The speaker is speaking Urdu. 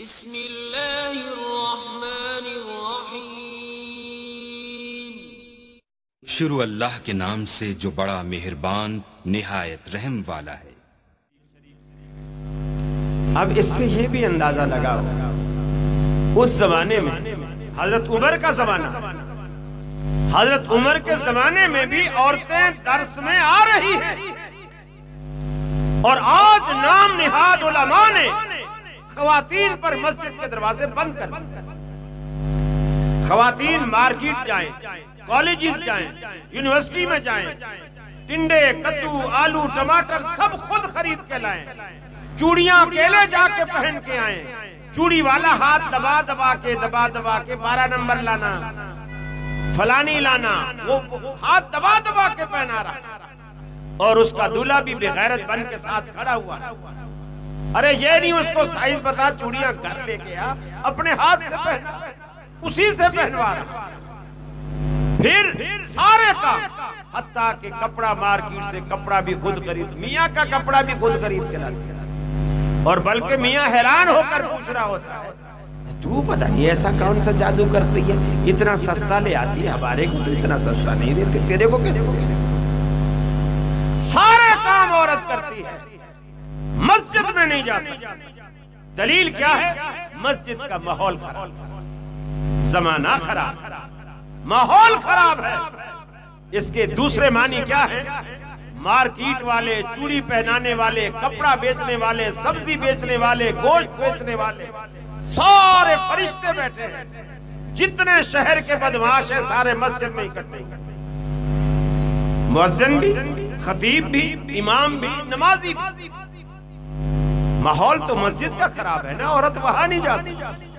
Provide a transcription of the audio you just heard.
بسم اللہ الرحمن الرحیم شروع اللہ کے نام سے جو بڑا مہربان نہایت رحم والا ہے۔ اب اس سے یہ بھی اندازہ لگاؤ اس زمانے میں حضرت عمر کا زمانہ حضرت عمر کے زمانے میں بھی عورتیں درس میں آ رہی ہیں۔ اور آج نام نہاد علماء نے خواتین پر مسجد کے دروازے بند کر دیے خواتین مارکیٹ جائیں، کالجز جائیں، یونیورسٹی میں جائیں، ٹنڈے، کدو، آلو، ٹماٹر سب خود خرید کے لائیں۔ چوڑیاں کیلے جا کے پہن کے آئیں۔ چوڑی والا ہاتھ دبا دبا کے، دبا دبا کے بارہ نمبر لانا۔ فلانی لانا، وہ ہاتھ دبا دبا کے پہنا رہا۔ اور اس کا دلہا بھی بغیرت بن کے ساتھ کھڑا ہوا۔ ارے یہ نہیں اس کو سائز بتا، چوڑیاں گھر لے کے آ، اپنے ہاتھ سے پہنا اسی سے پہنوا۔ رہا پھر سارے کا، حتیٰ کہ کپڑا مارکیٹ سے کپڑا بھی خود خرید، میاں کا کپڑا بھی خود خرید کے لاتے اور بلکہ میاں حیران ہو کر پوچھ رہا ہوتا ہے، تو پتہ نہیں ایسا کون سا جادو کرتی ہے؟ اتنا سستا لے آتی ہے، ہمارے کو تو اتنا سستا نہیں دیتے، تیرے کو کیسے دیتے؟ سارے کام عورت کرتی ہے۔ مسجد میں نہیں جا سکتی دلیل کیا ہے؟ مسجد کا ماحول خراب۔ زمانہ خراب۔ ماحول خراب ہے۔ اس کے دوسرے معنی کیا ہے مارکیٹ والے، چوڑی پہنانے والے، کپڑا بیچنے والے، سبزی بیچنے والے، گوشت بیچنے والے۔ سارے فرشتے بیٹھے ہیں۔ جتنے شہر کے بدماش ہیں، سارے مسجد میں اکٹھے مؤذن بھی، خطیب بھی، امام بھی، نمازی بھی۔ ماحول تو مسجد کا خراب ہے نا عورت وہاں نہیں جا سکتی۔